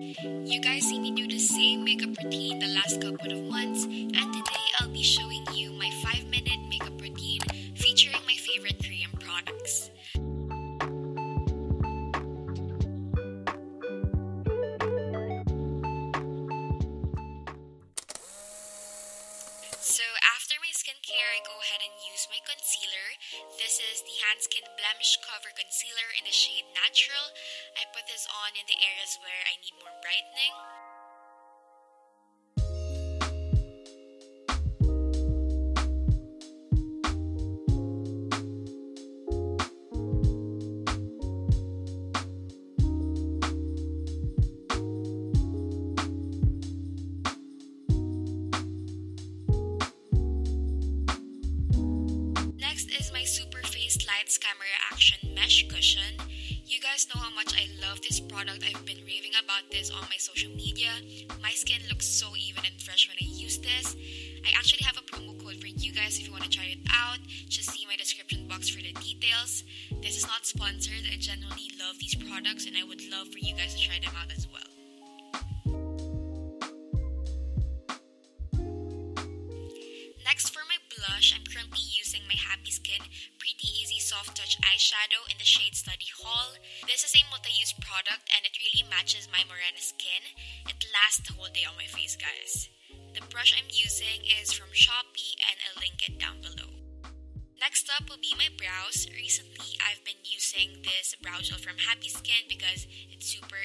You guys see me do the same makeup routine the last couple of months, and today after my skincare, I go ahead and use my concealer. This is the Hanskin Blemish Cover Concealer in the shade Natural. I put this on in the areas where I need more brightening. Is my Super Face Lights Camera Action Mesh Cushion. You guys know how much I love this product. I've been raving about this on my social media. My skin looks so even and fresh when I use this. I actually have a promo code for you guys if you want to try it out. Just see my description box for the details. This is not sponsored. I genuinely love these products and I would love for you guys to try them out as blush, I'm currently using my Happy Skin Pretty Easy Soft Touch eyeshadow in the shade Study Hall. This is a multi-use product and it really matches my morena skin. It lasts the whole day on my face, guys. The brush I'm using is from Shopee and I'll link it down below. Next up will be my brows. Recently, I've been using this brow gel from Happy Skin because it's super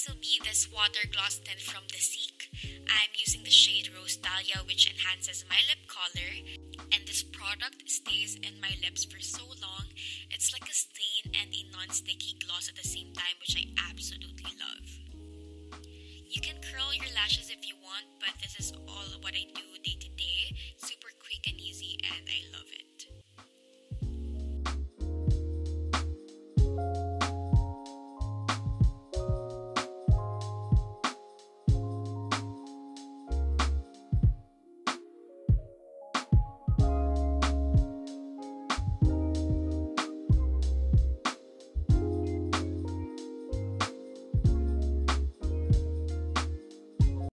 This be this water gloss tint from Dasique. I'm using the shade Rose Dahlia which enhances my lip color and this product stays in my lips for so long. It's like a stain and a non-sticky gloss at the same time which I absolutely love. You can curl your lashes if you want but this is all what I do day to day. Super quick and easy and I love it.